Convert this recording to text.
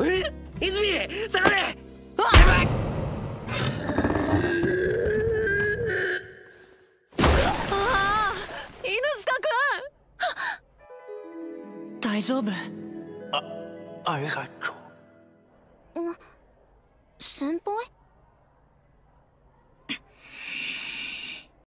え？泉下がれ！やばいああ犬塚くん！大丈夫？ありがとう。先輩